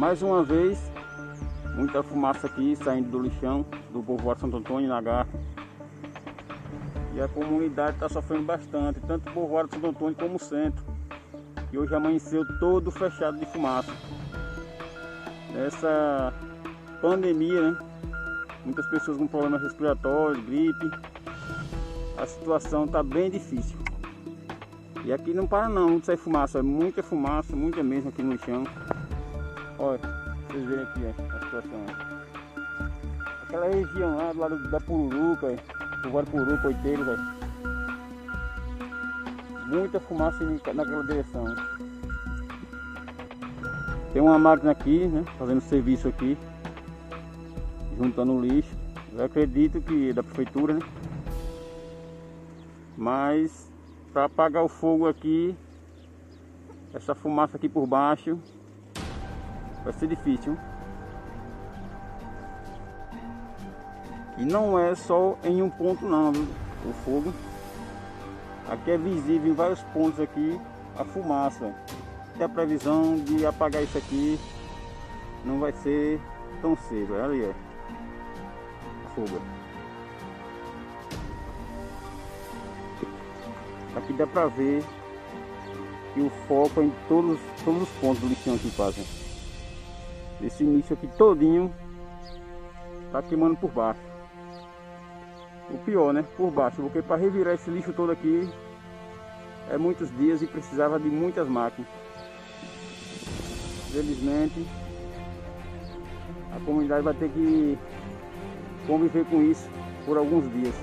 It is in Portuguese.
Mais uma vez, muita fumaça aqui saindo do lixão do povoado Santo Antônio na Garra. E a comunidade está sofrendo bastante, tanto o povoado Santo Antônio como o centro. E hoje amanheceu todo fechado de fumaça. Nessa pandemia, né? Muitas pessoas com problemas respiratórios, gripe. A situação está bem difícil. E aqui não para não, não sai fumaça, é muita fumaça, muita mesmo aqui no chão. Olha, vocês verem aqui ó, a situação. Aquela região lá do lado da Pururuca, do Vale Pururuca. Muita fumaça naquela direção. Tem uma máquina aqui, né, fazendo serviço aqui, juntando lixo. Eu acredito que é da prefeitura, né? Mas para apagar o fogo aqui, essa fumaça aqui por baixo, vai ser difícil. E não é só em um ponto não, viu? o fogo. Aqui é visível em vários pontos aqui a fumaça. E a previsão de apagar isso aqui não vai ser tão cedo. Olha ali, ó. Fogo. Aqui dá pra ver que o foco é em todos, todos os pontos do lixão aqui quase. Esse início aqui todinho tá queimando por baixo. O pior, né? Por baixo, porque para revirar esse lixo todo aqui é muitos dias e precisava de muitas máquinas. Felizmente a comunidade vai ter que conviver com isso por alguns dias.